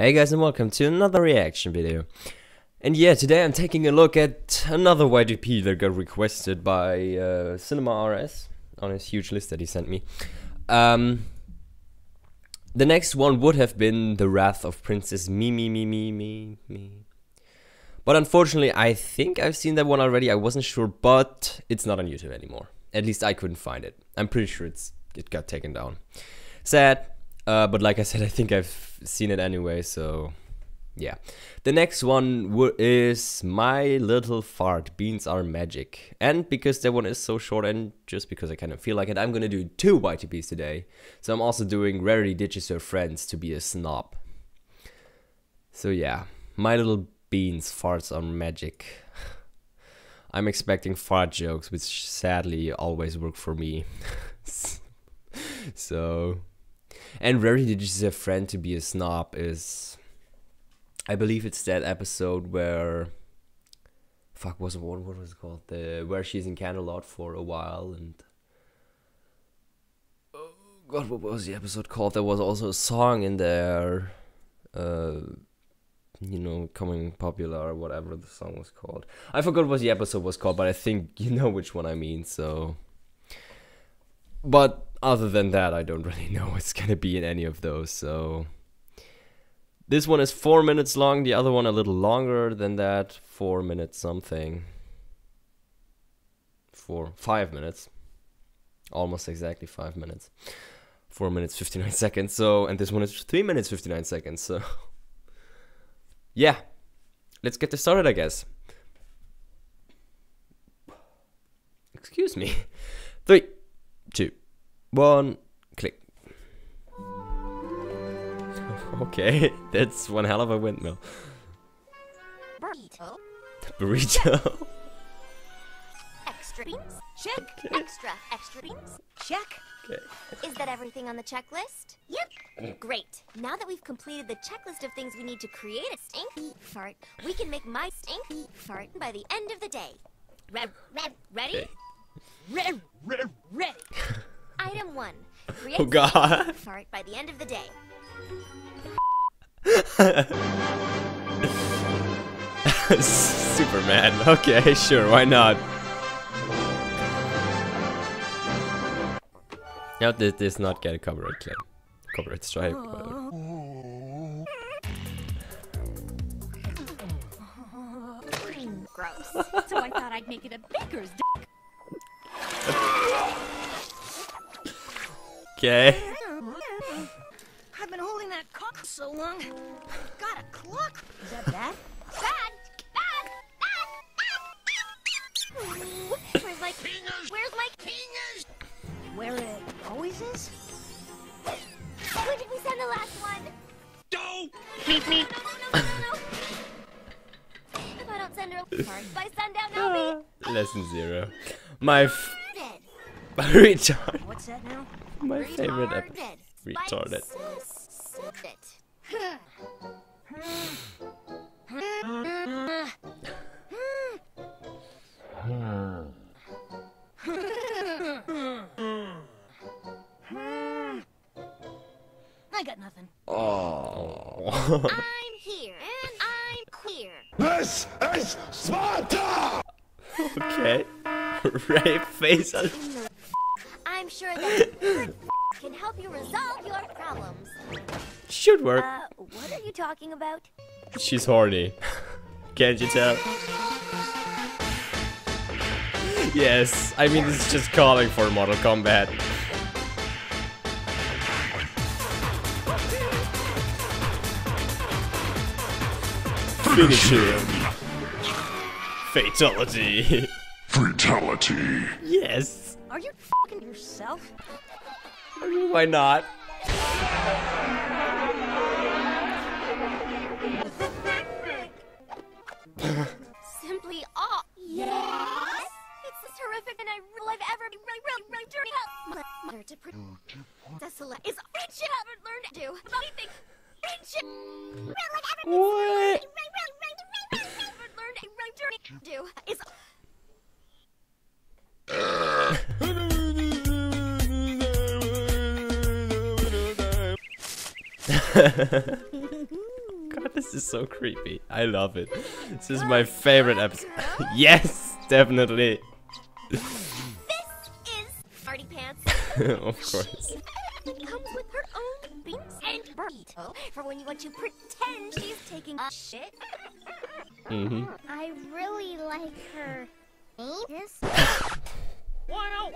Hey guys and welcome to another reaction video. And yeah, today I'm taking a look at another YTP that got requested by uh, Cinema RS on his huge list that he sent me. Um, the next one would have been The Wrath of Princess Mimi Mimi Mimi Mimi. But unfortunately, I think I've seen that one already. I wasn't sure, but it's not on YouTube anymore. At least I couldn't find it. I'm pretty sure it's it got taken down. Sad, uh, but like I said, I think I've seen it anyway, so yeah. The next one is My Little Fart Beans Are Magic. And because that one is so short and just because I kind of feel like it, I'm gonna do two YTPs today. So I'm also doing Rarity Ditches Her Friends to be a snob. So yeah, My Little Beans Farts Are Magic. I'm expecting fart jokes, which sadly always work for me. so and Rarity Ditches a Friend to be a snob is I believe it's that episode where fuck was what what was it called? The where she's in Canterlot for a while and oh god what was the episode called? There was also a song in there uh you know, coming popular or whatever the song was called. I forgot what the episode was called, but I think you know which one I mean, so but other than that, I don't really know what's gonna be in any of those. So this one is four minutes long. The other one a little longer than that, four minutes something. Four, five minutes, almost exactly five minutes. Four minutes fifty nine seconds. So and this one is three minutes fifty nine seconds. So yeah, let's get this started, I guess. Excuse me. Three, two one, click. okay, that's one hell of a windmill. Burrito. Burrito. Extra beans. Check. Okay. Extra, extra beans. Check. Okay. Is that everything on the checklist? Yep. Great. Now that we've completed the checklist of things we need to create a stinky fart, we can make my stinky fart by the end of the day. Rev, rev, ready? Okay. Rev, rev, ready. Item one. Oh, Create oh God. Fart by the end of the day. Superman. Okay, sure. Why not? Now this not get a copyright claim? Copyright strike. Gross. so I thought I'd make it a baker's dick. Okay. I've been holding that cock so long. Got a clock. Is that bad? Bad! Bad! Bad! Bad! Where's my fingers? Where's my fingers? Where it always is? Where did we send the last one? No! Meet me. No, no, no, no, no. if I don't send her a by sundown, I'll be... Lesson zero. My f- Retard. What's that now? My favorite episode. Retarded. I got nothing. Oh. I'm here and I'm queer. This is Sparta! okay. Rape face. Should work. Uh, what are you talking about? She's horny. Can't you tell? yes, I mean, this is just calling for Mortal Kombat. Finish him. Fatality. Fatality. yes. Are you fucking yourself? I mean, why not? Simply aw. Yes. It's the terrific and I real I've ever really really really dirty help. Mother to Desolate oh, is rich you haven't learned to do anything. Rich. What? Do is this is so creepy. I love it. This is my favorite episode. yes, definitely. This is Farty Pants. of course. It comes with her own beans and burrito for when you want to pretend she's taking a shit. hmm I really like her. This. Oh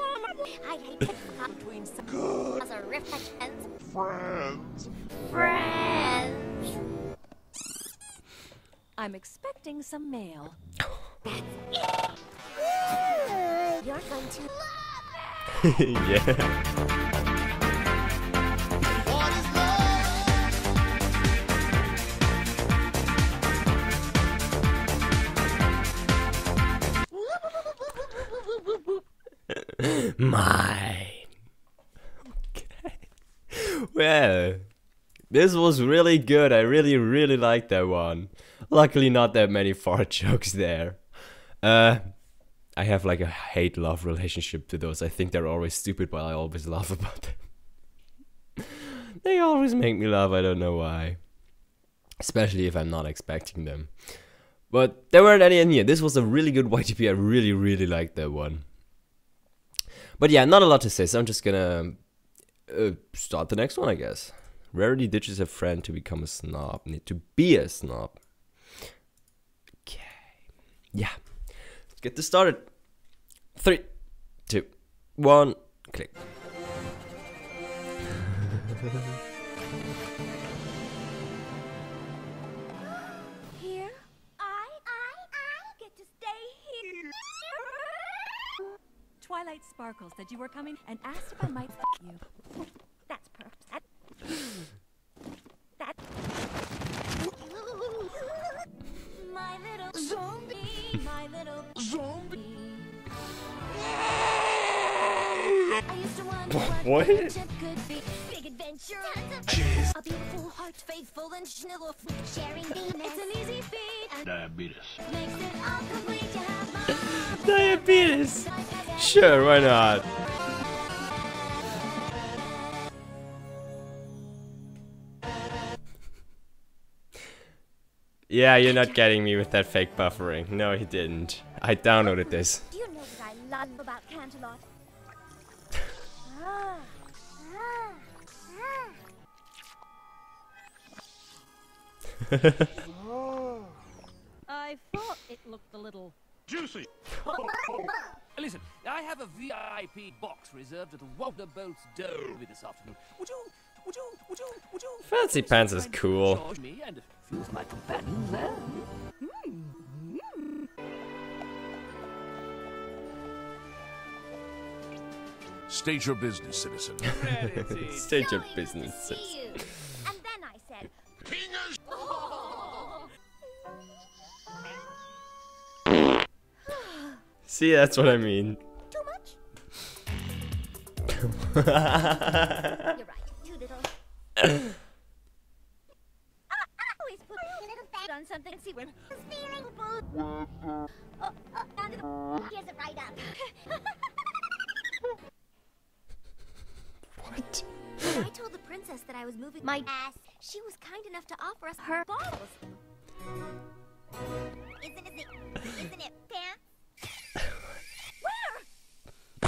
oh. I hate to cut between some as a rift friends. Friends. Friends. I'm expecting some mail. You're going to love yeah. Mine. Okay. Well, this was really good. I really, really liked that one. Luckily, not that many fart jokes there. Uh, I have like a hate love relationship to those. I think they're always stupid, but I always laugh about them. they always make me laugh. I don't know why. Especially if I'm not expecting them. But there weren't any in here. This was a really good YTP. I really, really liked that one. But yeah, not a lot to say, so I'm just gonna uh, start the next one, I guess. Rarity ditches a friend to become a snob. Need to be a snob. Okay. Yeah. Let's get this started. Three, two, one, click. Twilight Sparkle said you were coming and asked if I might fuck you. That's perfect. That. That. My little zombie. My little zombie. I used to wonder what, What? friendship could be. Big adventure. A beautiful heart, faithful and schnitzel. Sharing Venus. It's an easy feat. Diabetes. Makes it all complete. You have Diabetes. Sure, why not? Yeah, you're not getting me with that fake buffering. No, he didn't. I downloaded this. Do you know what I love about Canterlot? ah, ah, I thought it looked a little. Juicy. Listen, I have a VIP box reserved at Walter Bolt's Dome this afternoon. Would you, would you, would you, would you? Fancy Pants is cool. Charge me and a few of my companions there. State your business, citizen. Rarity. State your business, to See, that's what I mean. too much? You're right, too little. I always put a little bag on something and see when feeling Oh, oh, under the here's it right up. What? When I told the princess that I was moving my ass, she was kind enough to offer us her bottles. Isn't it? Isn't it pants? Where? oh,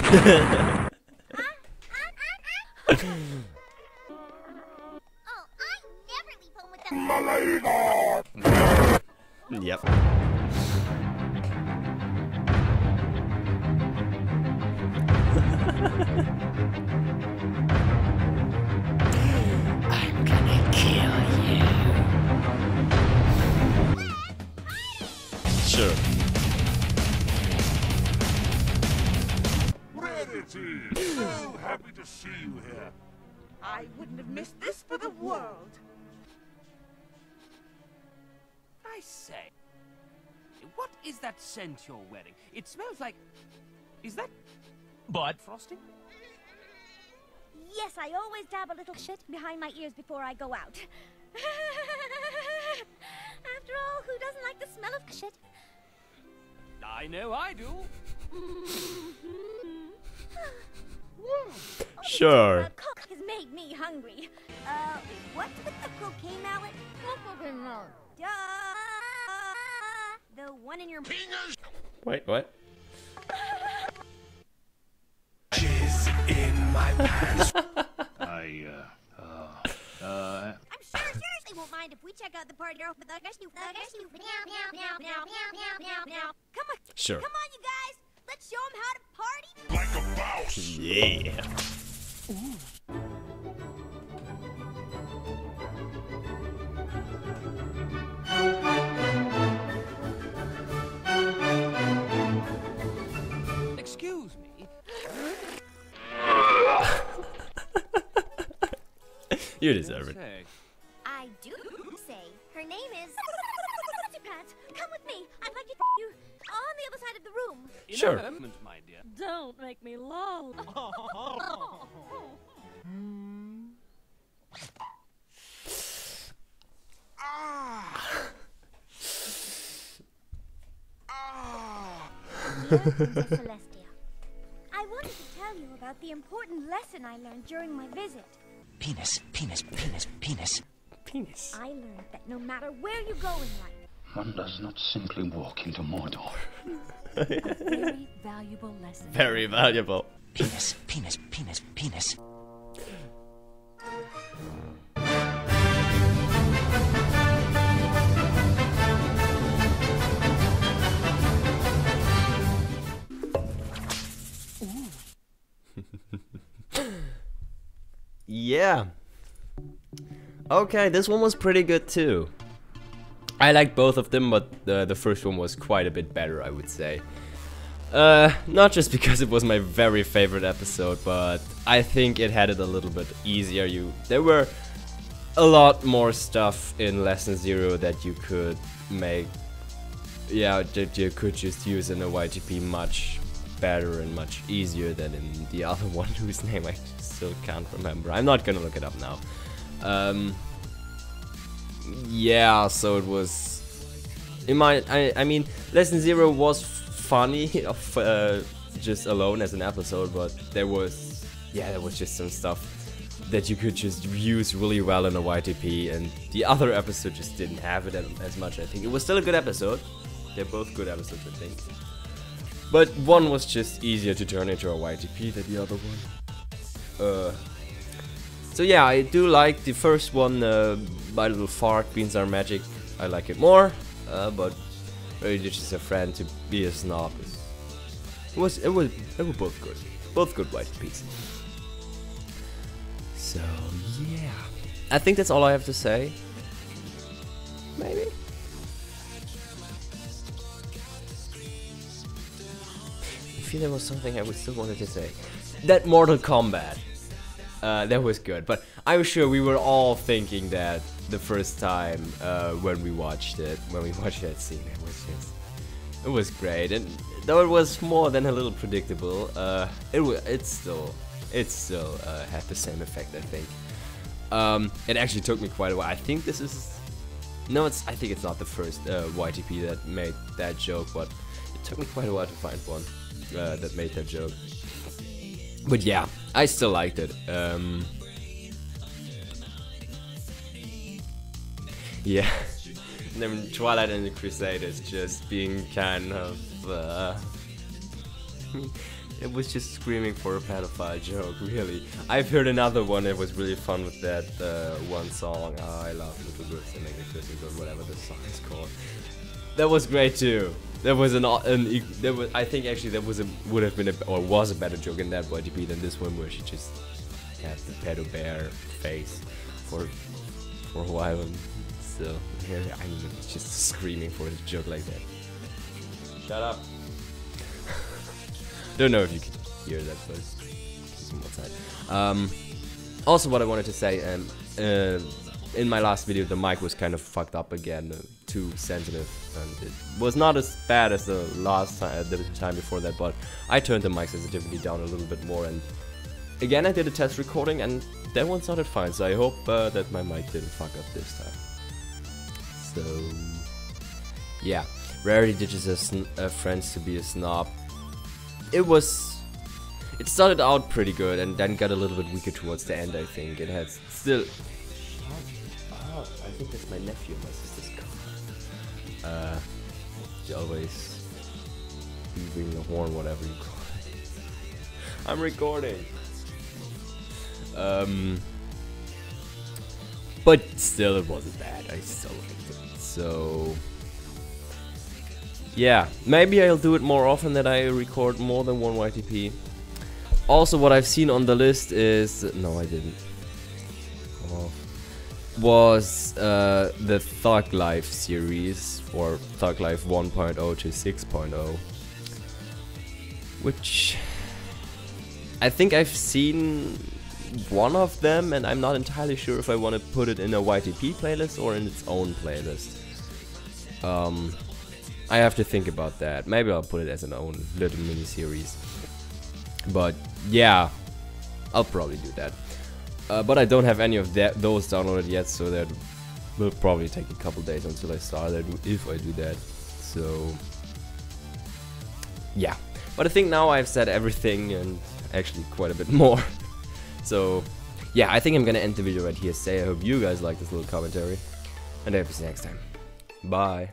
I never leave home with them. Yep. to see you here. I wouldn't have missed this for the world. I say, what is that scent you're wearing? It smells like. Is that bud frosting? Yes, I always dab a little shit behind my ears before I go out. After all, who doesn't like the smell of shit? I know I do. Sure. That has made me hungry. Uh, What with the cocaine mallet? Duh. The one in your. Wait, what? I, uh, uh, uh, I'm sure seriously won't mind if we check out the part girl with the gush you, the gush you. Meow, meow, meow, meow, meow, meow, meow. Come on. Sure. Come on, you guys. Let's show them how to party. like a mouse. Yeah. Excuse me. You deserve it. I do say her name is. Pants, come with me. I'd like to you on the other side of the room. in Sure. a moment, my dear. Don't make me laugh. Celestia. I wanted to tell you about the important lesson I learned during my visit. Penis, penis, penis, penis. Penis. I learned that no matter where you go in life, One does not simply walk into Mordor. Very valuable lesson. Very valuable. Penis, penis, penis, penis. Yeah. Okay, this one was pretty good too. I liked both of them, but the, first one was quite a bit better, I would say. Uh, not just because it was my very favorite episode, but I think it had it a little bit easier. You there were a lot more stuff in Lesson Zero that you could make. Yeah, that you could just use in a YTP much better and much easier than in the other one whose name I still can't remember. I'm not gonna look it up now. Um, yeah, so it was. In my, I, I mean, Lesson Zero was funny of uh, just alone as an episode, but there was, yeah, there was just some stuff that you could just use really well in a YTP, and the other episode just didn't have it as much. I think it was still a good episode. They're both good episodes, I think. But one was just easier to turn into a YTP than the other one. Uh, so yeah, I do like the first one, uh, My Little Fart, Beans Are Magic. I like it more, uh, but really just a friend to be a snob. It was, it was, they were both good, both good YTPs. So yeah, I think that's all I have to say. Maybe. I feel there was something I would still wanted to say. That Mortal Kombat. Uh, that was good, but I'm sure we were all thinking that the first time uh, when we watched it, when we watched that scene, it was just, it was great, and though it was more than a little predictable, uh, it still, it still uh, had the same effect, I think. Um, it actually took me quite a while. I think this is, no, it's, I think it's not the first uh, YTP that made that joke, but it took me quite a while to find one uh, that made that joke. But yeah, I still liked it. Um, yeah, and then Twilight and the Crusaders just being kind of. Uh, it was just screaming for a pedophile joke, really. I've heard another one that was really fun with that uh, one song. Oh, I love Little Girls and Make It Feel Good, whatever the song is called. That was great too. There was an, an there was I think actually there was a would have been a or was a better joke in that YTP than this one where she just had the pedo bear face for for a while and still here I it's just screaming for a joke like that. Shut up. Don't know if you can hear that, but. Um, also, what I wanted to say, um, uh, in my last video, the mic was kind of fucked up again, uh, too sensitive, and it was not as bad as the last time, the time before that. But I turned the mic sensitivity down a little bit more, and again, I did a test recording, and that one sounded fine. So I hope uh, that my mic didn't fuck up this time. So yeah, Rarity ditches her friends to be a snob. It was. It started out pretty good and then got a little bit weaker towards the end. I think it had still Oh, I think that's my nephew, my sister's car. Uh, she always beeping the horn, whatever you call it. I'm recording. Um, but still, it wasn't bad. I still liked it. So, yeah, maybe I'll do it more often that I record more than one YTP. Also, what I've seen on the list is no, I didn't. Oh. Was uh, the Thug Life series or Thug Life 1.0 to 6.0, which I think I've seen one of them, and I'm not entirely sure if I want to put it in a YTP playlist or in its own playlist. Um, I have to think about that. Maybe I'll put it as an own little mini series. But yeah, I'll probably do that. Uh, but I don't have any of that those downloaded yet, so that will probably take a couple days until I start it if I do that. So yeah, but I think now I've said everything and actually quite a bit more. so yeah, I think I'm gonna end the video right here. Say I hope you guys like this little commentary, and I hope to see you next time. Bye.